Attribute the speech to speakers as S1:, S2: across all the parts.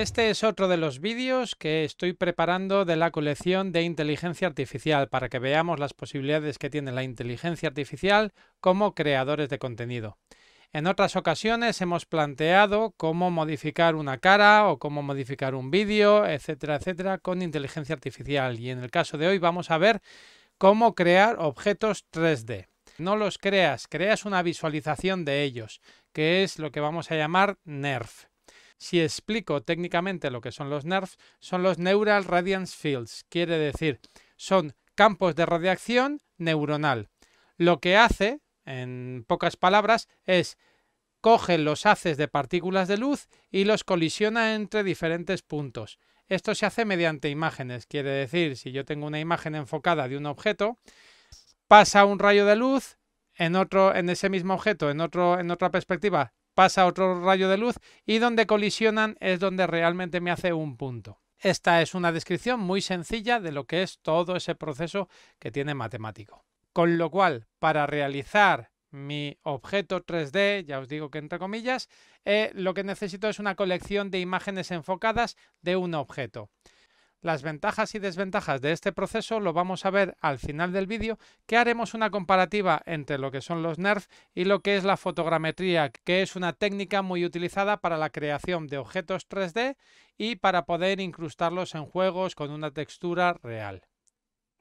S1: Este es otro de los vídeos que estoy preparando de la colección de inteligencia artificial para que veamos las posibilidades que tiene la inteligencia artificial como creadores de contenido. En otras ocasiones hemos planteado cómo modificar una cara o cómo modificar un vídeo, etcétera, etcétera, con inteligencia artificial. Y en el caso de hoy vamos a ver cómo crear objetos 3D. No los creas, creas una visualización de ellos, que es lo que vamos a llamar NERF. Si explico técnicamente lo que son los NERFs, son los Neural Radiance Fields, quiere decir, son campos de radiación neuronal. Lo que hace, en pocas palabras, es coge los haces de partículas de luz y los colisiona entre diferentes puntos. Esto se hace mediante imágenes, quiere decir, si yo tengo una imagen enfocada de un objeto, pasa un rayo de luz en otro en ese mismo objeto, en otro en otra perspectiva, pasa otro rayo de luz y donde colisionan es donde realmente me hace un punto. Esta es una descripción muy sencilla de lo que es todo ese proceso que tiene matemático. Con lo cual, para realizar mi objeto 3D, ya os digo que entre comillas, eh, lo que necesito es una colección de imágenes enfocadas de un objeto. Las ventajas y desventajas de este proceso lo vamos a ver al final del vídeo, que haremos una comparativa entre lo que son los NERF y lo que es la fotogrametría, que es una técnica muy utilizada para la creación de objetos 3D y para poder incrustarlos en juegos con una textura real.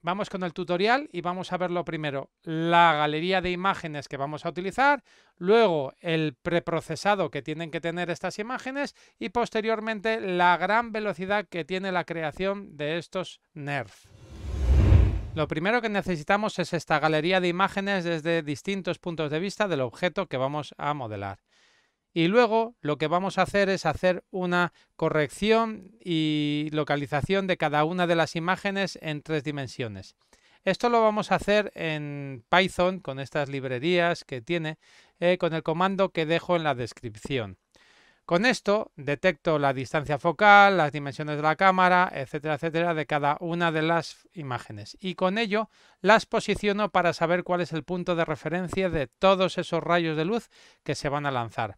S1: Vamos con el tutorial y vamos a ver lo primero, la galería de imágenes que vamos a utilizar, luego el preprocesado que tienen que tener estas imágenes y posteriormente la gran velocidad que tiene la creación de estos NERF. Lo primero que necesitamos es esta galería de imágenes desde distintos puntos de vista del objeto que vamos a modelar. Y luego lo que vamos a hacer es hacer una corrección y localización de cada una de las imágenes en tres dimensiones. Esto lo vamos a hacer en Python con estas librerías que tiene, eh, con el comando que dejo en la descripción. Con esto detecto la distancia focal, las dimensiones de la cámara, etcétera, etcétera, de cada una de las imágenes. Y con ello las posiciono para saber cuál es el punto de referencia de todos esos rayos de luz que se van a lanzar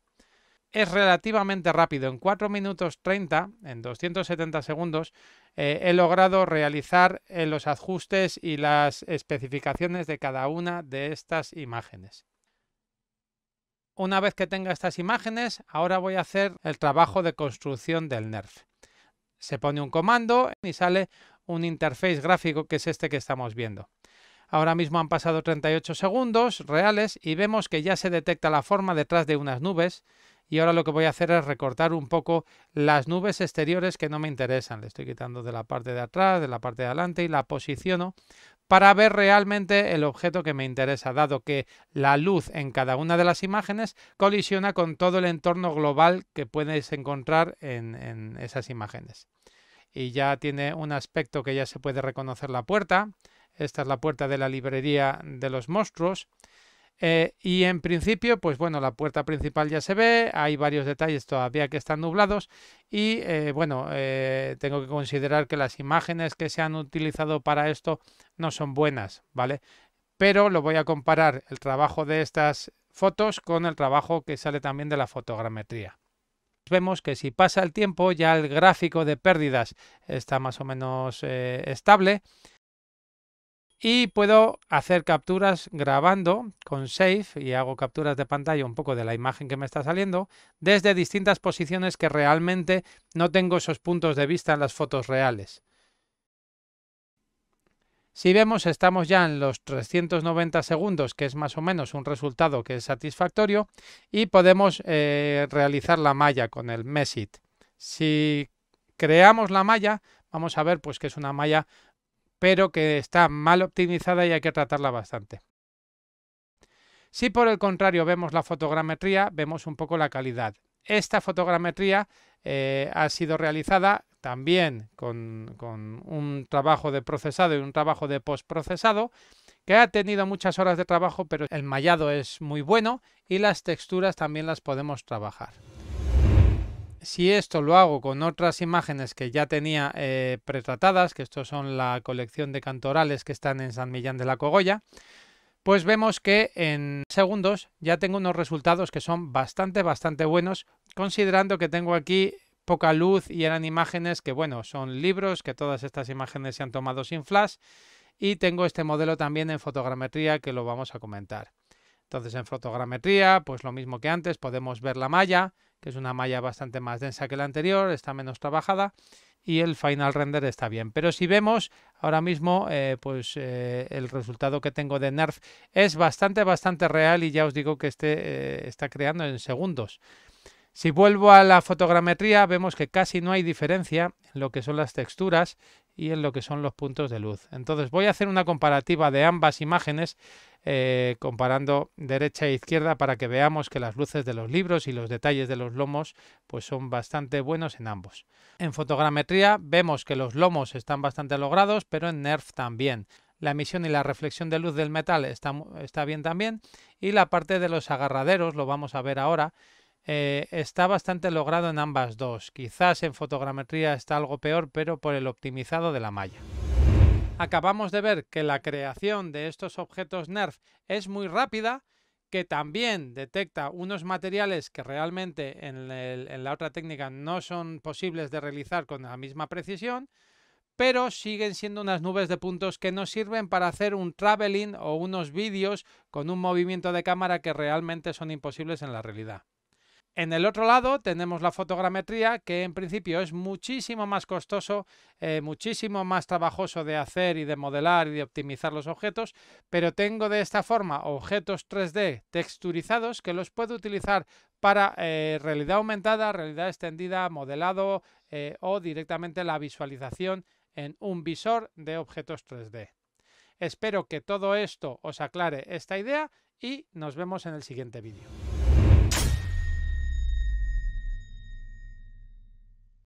S1: es relativamente rápido. En 4 minutos 30, en 270 segundos, eh, he logrado realizar eh, los ajustes y las especificaciones de cada una de estas imágenes. Una vez que tenga estas imágenes, ahora voy a hacer el trabajo de construcción del NERF. Se pone un comando y sale un interface gráfico que es este que estamos viendo. Ahora mismo han pasado 38 segundos reales y vemos que ya se detecta la forma detrás de unas nubes y ahora lo que voy a hacer es recortar un poco las nubes exteriores que no me interesan. Le estoy quitando de la parte de atrás, de la parte de adelante y la posiciono para ver realmente el objeto que me interesa, dado que la luz en cada una de las imágenes colisiona con todo el entorno global que puedes encontrar en, en esas imágenes. Y ya tiene un aspecto que ya se puede reconocer la puerta. Esta es la puerta de la librería de los monstruos. Eh, y en principio, pues bueno, la puerta principal ya se ve, hay varios detalles todavía que están nublados y eh, bueno, eh, tengo que considerar que las imágenes que se han utilizado para esto no son buenas, ¿vale? Pero lo voy a comparar el trabajo de estas fotos con el trabajo que sale también de la fotogrametría. Vemos que si pasa el tiempo ya el gráfico de pérdidas está más o menos estable y puedo hacer capturas grabando con Save y hago capturas de pantalla un poco de la imagen que me está saliendo desde distintas posiciones que realmente no tengo esos puntos de vista en las fotos reales. Si vemos estamos ya en los 390 segundos que es más o menos un resultado que es satisfactorio y podemos eh, realizar la malla con el Mesit. Si creamos la malla vamos a ver pues que es una malla pero que está mal optimizada y hay que tratarla bastante. Si por el contrario vemos la fotogrametría, vemos un poco la calidad. Esta fotogrametría eh, ha sido realizada también con, con, un trabajo de procesado y un trabajo de postprocesado que ha tenido muchas horas de trabajo, pero el mallado es muy bueno y las texturas también las podemos trabajar si esto lo hago con otras imágenes que ya tenía eh, pretratadas, que estos son la colección de cantorales que están en San Millán de la Cogolla, pues vemos que en segundos ya tengo unos resultados que son bastante, bastante buenos, considerando que tengo aquí poca luz y eran imágenes que, bueno, son libros, que todas estas imágenes se han tomado sin flash y tengo este modelo también en fotogrametría que lo vamos a comentar. Entonces en fotogrametría, pues lo mismo que antes, podemos ver la malla, que es una malla bastante más densa que la anterior, está menos trabajada y el final render está bien. Pero si vemos ahora mismo, eh, pues eh, el resultado que tengo de Nerf es bastante, bastante real y ya os digo que este eh, está creando en segundos. Si vuelvo a la fotogrametría, vemos que casi no hay diferencia en lo que son las texturas y en lo que son los puntos de luz. Entonces voy a hacer una comparativa de ambas imágenes eh, comparando derecha e izquierda para que veamos que las luces de los libros y los detalles de los lomos pues son bastante buenos en ambos. En fotogrametría vemos que los lomos están bastante logrados, pero en NERF también. La emisión y la reflexión de luz del metal está, está bien también y la parte de los agarraderos, lo vamos a ver ahora, eh, está bastante logrado en ambas dos. Quizás en fotogrametría está algo peor, pero por el optimizado de la malla acabamos de ver que la creación de estos objetos NERF es muy rápida, que también detecta unos materiales que realmente en, la otra técnica no son posibles de realizar con la misma precisión, pero siguen siendo unas nubes de puntos que nos sirven para hacer un traveling o unos vídeos con un movimiento de cámara que realmente son imposibles en la realidad. En el otro lado tenemos la fotogrametría, que en principio es muchísimo más costoso, eh, muchísimo más trabajoso de hacer y de modelar y de optimizar los objetos, pero tengo de esta forma objetos 3D texturizados que los puedo utilizar para eh, realidad aumentada, realidad extendida, modelado eh, o directamente la visualización en un visor de objetos 3D. Espero que todo esto os aclare esta idea y nos vemos en el siguiente vídeo.